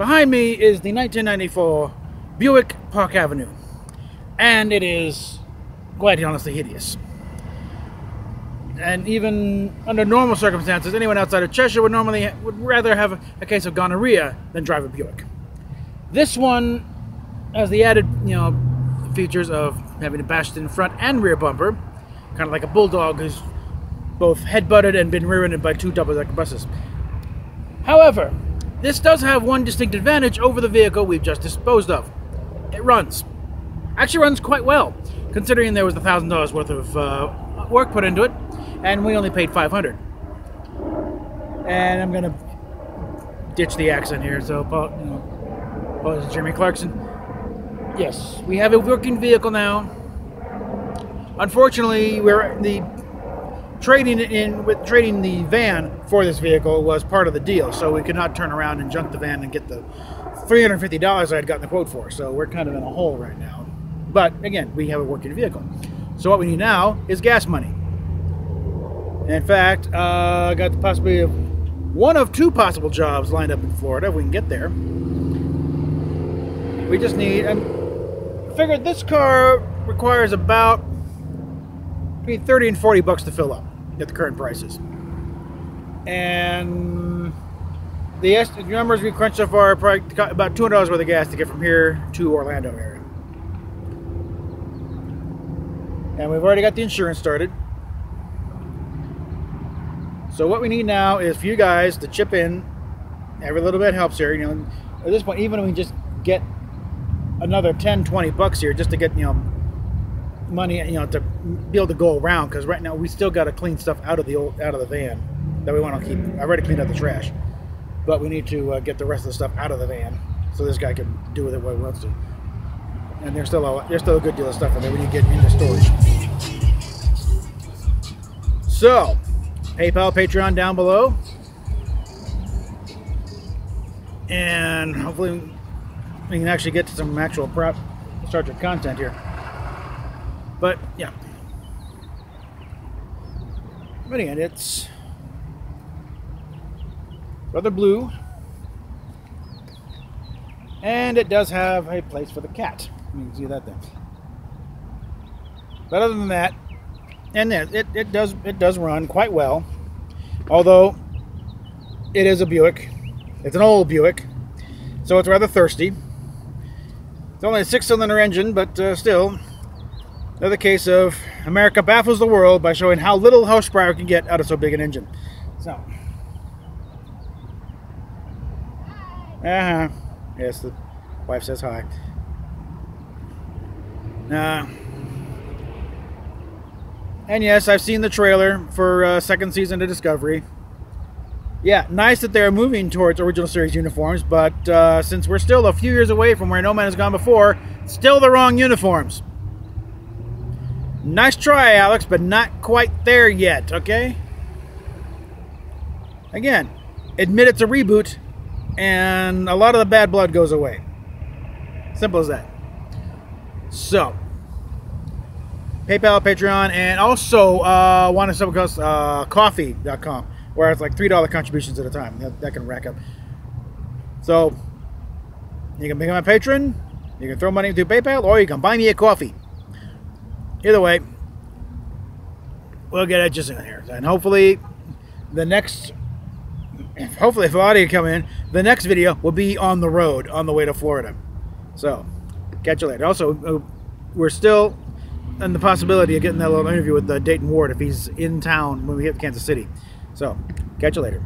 Behind me is the 1994 Buick Park Avenue, and it is quite honestly hideous. And even under normal circumstances, anyone outside of Cheshire would normally would rather have a case of gonorrhea than drive a Buick. This one has the added, you know, features of having a bashed in front and rear bumper, kind of like a bulldog who's both head-butted and been rear-ended by two double-decker buses. However, this does have one distinct advantage over the vehicle we've just disposed of. It runs. Actually runs quite well, considering there was a thousand dollars worth of uh, work put into it, and we only paid 500 And I'm gonna ditch the accent here, so you know, apologies, Jeremy Clarkson. Yes, we have a working vehicle now. Unfortunately, we're the trading in with trading the van for this vehicle was part of the deal, so we could not turn around and junk the van and get the $350 I had gotten the quote for. So we're kind of in a hole right now. But again, we have a working vehicle. So what we need now is gas money. In fact, uh, I got the possibility of one of two possible jobs lined up in Florida if we can get there. We just need, and figured this car requires about between 30 and 40 bucks to fill up at the current prices. And the numbers we crunched so far are probably about $200 worth of gas to get from here to Orlando area. And we've already got the insurance started. So what we need now is for you guys to chip in. Every little bit helps here. You know, at this point, even if we just get another 10, 20 bucks here just to get, you know, money, you know, to be able to go around. Because right now we still got to clean stuff out of the old, out of the van that we want to keep. I already cleaned out the trash, but we need to uh, get the rest of the stuff out of the van so this guy can do with it what he wants to. And there's still a, there's still a good deal of stuff in there when you get into storage. So, PayPal, Patreon down below. And hopefully we can actually get to some actual prop Star Trek content here. But yeah. But again, it's rather blue. And it does have a place for the cat. You can see that there. But other than that, and it, it, does it does run quite well. Although it is a Buick. It's an old Buick. So it's rather thirsty. It's only a six-cylinder engine, but uh, still, another case of America baffles the world by showing how little horsepower can get out of so big an engine. So, uh huh. Yes, the wife says hi. Uh, and yes, I've seen the trailer for uh, second season of Discovery yeah, nice that they're moving towards original series uniforms, but uh, since we're still a few years away from where No Man has gone before, still the wrong uniforms. Nice try, Alex, but not quite there yet, okay? Again, admit it's a reboot, and a lot of the bad blood goes away. Simple as that. So, PayPal, Patreon, and also uh, want to sub uh, Ko-fi.com where it's like three dollar contributions at a time. That, that can rack up. So you can become a patron, you can throw money through PayPal, or you can buy me a coffee. Either way, we'll get just in here, and hopefully the next. Hopefully, if a lot of you come in, the next video will be on the road on the way to Florida. So, catch you later. Also, uh, we're still in the possibility of getting that little interview with uh, Dayton Ward if he's in town when we hit Kansas City. So, catch you later.